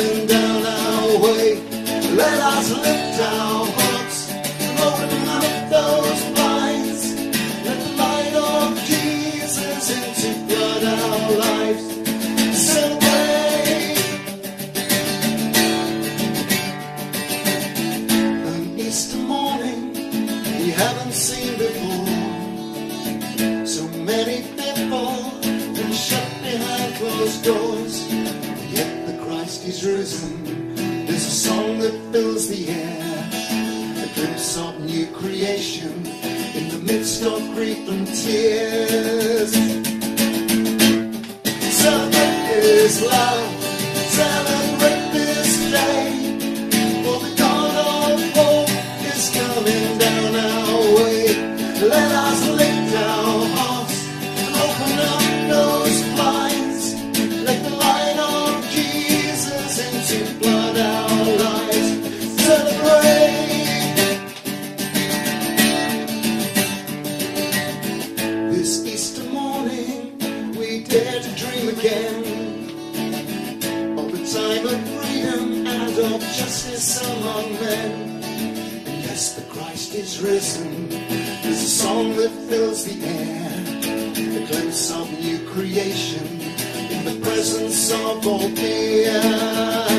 rolling down our way. Let us lift our hearts and open up those minds. Let the light of Jesus into flood our lives. Celebrate An Easter morning, we haven't seen is risen. There's a song that fills the air. A glimpse of new creation in the midst of grief and tears. Celebrate His love. Of justice among men. And yes, the Christ is risen. There's a song that fills the air, a glimpse of new creation in the presence of all fear.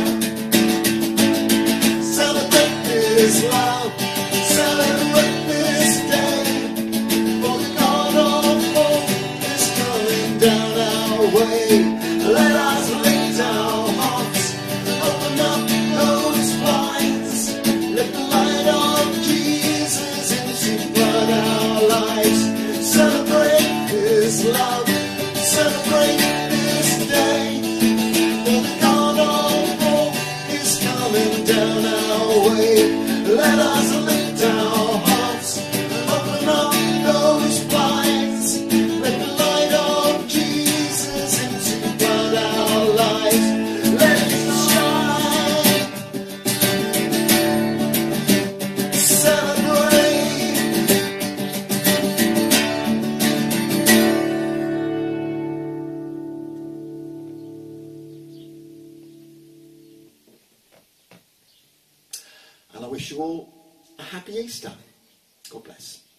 Down our way. Let us lift our wish you all a happy Easter. God bless.